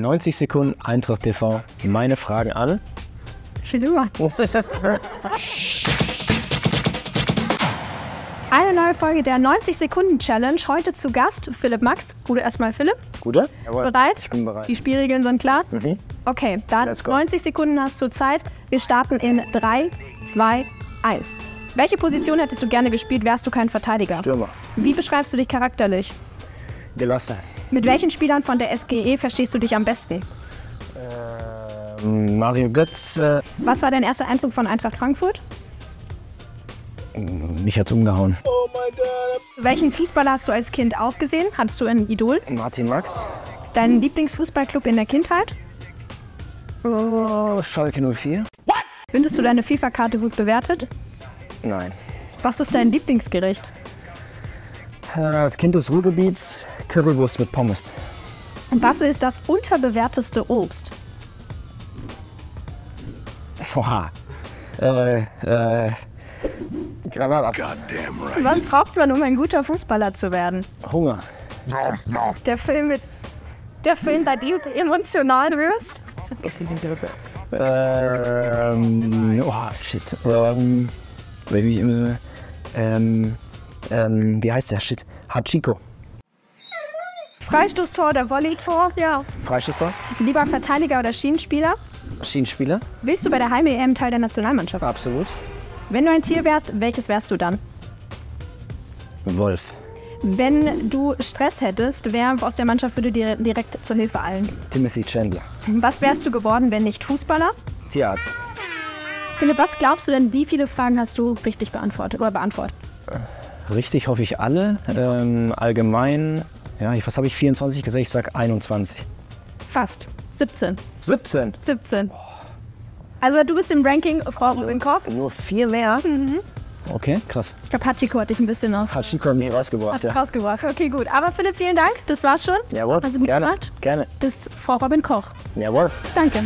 90 Sekunden Eintracht TV. Meine Fragen an. Eine neue Folge der 90-Sekunden-Challenge. Heute zu Gast Philipp Max. Gute erstmal Philipp. Gute? Bereit? Ich bin bereit. Die Spielregeln sind klar? Mhm. Okay, dann Let's go. 90 Sekunden hast du Zeit. Wir starten in 3, 2, 1. Welche Position hättest du gerne gespielt, wärst du kein Verteidiger? Stürmer. Wie beschreibst du dich charakterlich? Gelassen. Mit welchen Spielern von der SGE verstehst du dich am besten? Ähm, Mario Götz. Äh, Was war dein erster Eindruck von Eintracht Frankfurt? mich hat's umgehauen. Welchen Fußballer hast du als Kind aufgesehen? Hattest du ein Idol? Martin Max. Deinen Lieblingsfußballclub in der Kindheit? Oh, Schalke 04. Findest du deine FIFA-Karte gut bewertet? Nein. Was ist dein Lieblingsgericht? Das Kind des Ruhrgebiets. Currywurst mit Pommes. Und was ist das unterbewerteste Obst? Boah. Äh, äh. Granat. Was braucht man, um ein guter Fußballer zu werden? Hunger. Der Film mit. Der Film, bei dem du emotional wirst? Ähm, oh, shit. Ähm, wie, äh, ähm, ähm, wie heißt der? Shit. Hachiko. Freistoßtor oder Volleytor? Ja. Freistoßtor. Lieber Verteidiger oder Schienenspieler? Schienenspieler. Willst du bei der Heim-EM Teil der Nationalmannschaft? Absolut. Wenn du ein Tier wärst, welches wärst du dann? Wolf. Wenn du Stress hättest, wer aus der Mannschaft würde dir direkt zur Hilfe eilen? Timothy Chandler. Was wärst du geworden, wenn nicht Fußballer? Tierarzt. Philipp, was glaubst du denn, wie viele Fragen hast du richtig beantwortet oder beantwortet? Richtig hoffe ich alle. Ähm, allgemein, ja, was habe ich 24 gesagt? Ich sag 21. Fast. 17. 17. 17. Also du bist im Ranking Frau Rubinkoff. Nur vier mehr? Okay, krass. Ich glaube, Hachiko hat dich ein bisschen aus Hachiko hat mich rausgebracht, ja. rausgebracht. Okay, gut. Aber Philipp, vielen Dank. Das war's schon. Jawohl, Hast du gut gerne. gemacht? Gerne. Bist Frau Robin Koch. Jawohl. Danke.